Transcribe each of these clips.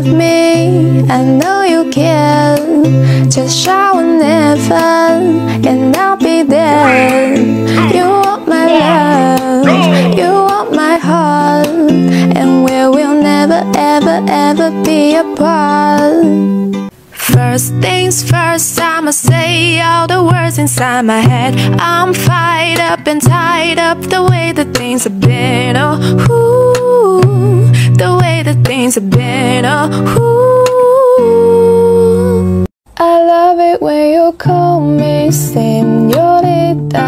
love me, I know you can. Just shower never, and I'll be there. You want my love, you want my heart, and we will never, ever, ever be apart. First things first, I'ma say all the words inside my head. I'm fired up and tied up the way that things have been. Oh, ooh, way that things have been. Oh, ooh. I love it when you call me senorita.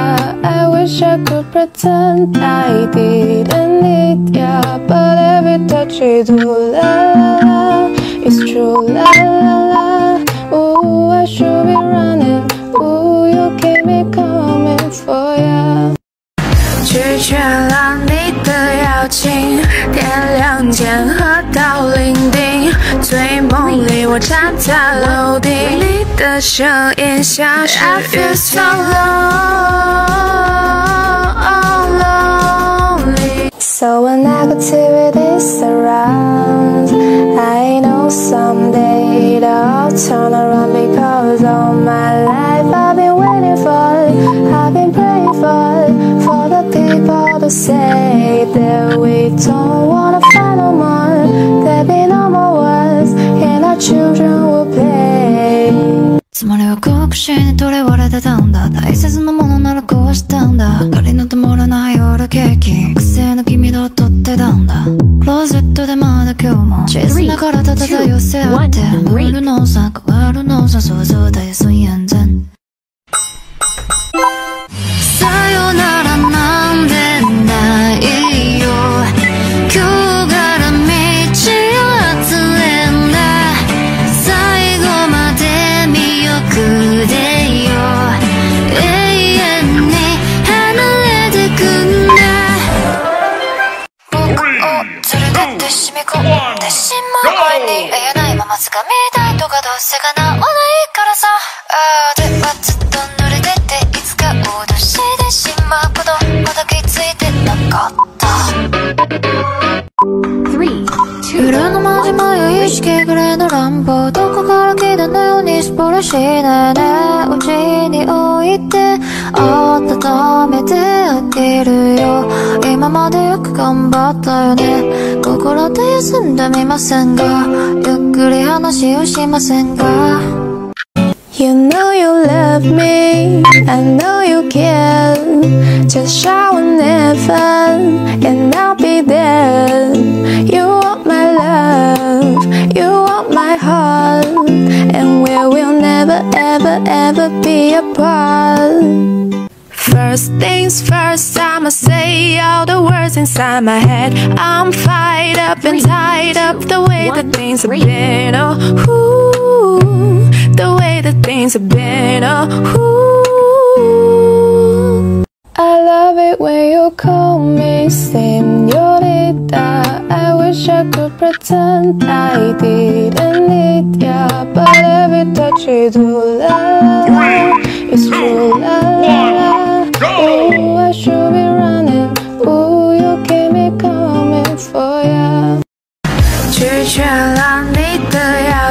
I wish I could pretend I didn't need ya, but every touch you do, la la la, it's true, la la la. Ooh, I should be running. Ooh, you keep me coming for ya. 拒绝了你 的邀请，点亮前喝到伶仃。醉梦里我站在楼顶，你的声音像是 I feel so lonely. So when negativity surrounds, つまりは国士に取れ割れてたんだ。大切なものなら壊したんだ。仮の灯らない夜ケーキ癖の君と撮ってたんだ。クローゼットでまだ今日も。小さな体漂せ合って。変わるのさ変わるのさ想像だよそう連れてって染み込んでしまう前に言えないまま掴みたいとかどうせ叶わな。いからさああではずっと濡れてていつか脅してしまうことまだ気づいてなかった夜の間島よ意識ぐらいの乱暴どこから来たのようにスポラしないでうちに置いて温めてあげるよ。今までよく頑張ったよね心で休んでみませんがゆっくり話をしませんか You know you love me, I know you can. Just shower never, and I'll be there. First things first, I'ma say all the words inside my head. I'm fired up and tied up the way that things have been. Oh, ooh, the way that things have been. Oh, ooh. I love it when you call me senorita. I wish I could pretend I didn't need ya, but every touch you do, la, it's true, la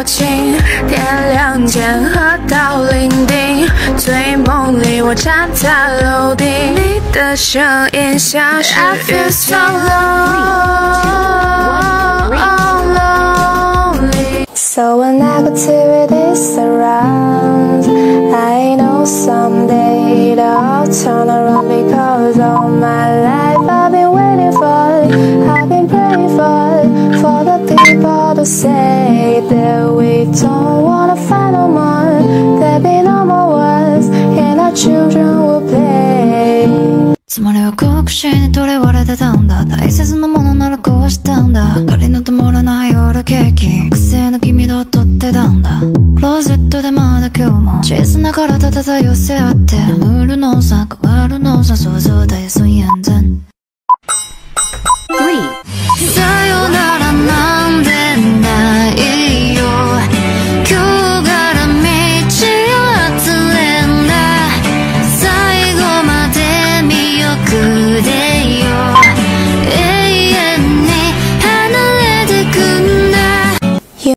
邀请，点亮剑和到零丁。醉梦里我站在楼顶，你的声音像是 I feel so lonely. So when negativity surrounds, I know someday it'll turn around because つまりは国士に取れ割れてたんだ。大切なものなら壊したんだ。仮の止まらない夜ケーキ癖の君と撮ってたんだ。クローゼットでまだ今日も。小さな体ただ寄せ合って。眠るのさ変わるのさ想像だよそうやんぜん